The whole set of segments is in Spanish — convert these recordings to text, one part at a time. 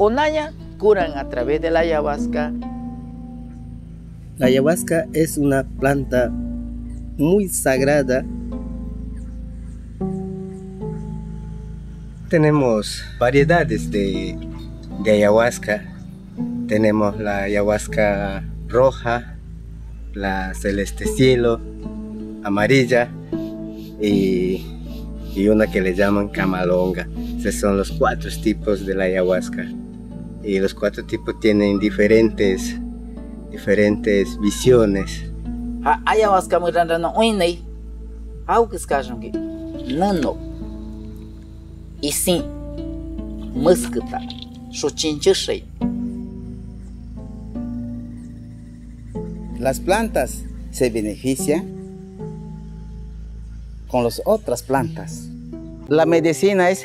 Onaya curan a través de la ayahuasca. La ayahuasca es una planta muy sagrada. Tenemos variedades de, ayahuasca. Tenemos la ayahuasca roja, la celeste cielo, amarilla y, y una que le llaman camalonga. Esos son los cuatro tipos de la ayahuasca. Y los cuatro tipos tienen diferentes, diferentes visiones. A ayahuasca muy rara no uinei. Algo que escajam que nano. E sim, muscata, chuchinchishei. Las plantas se benefician con las otras plantas. La medicina es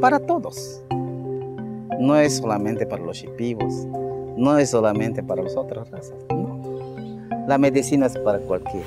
para todos. No es solamente para los chipivos, no es solamente para las otras razas. No. La medicina es para cualquiera.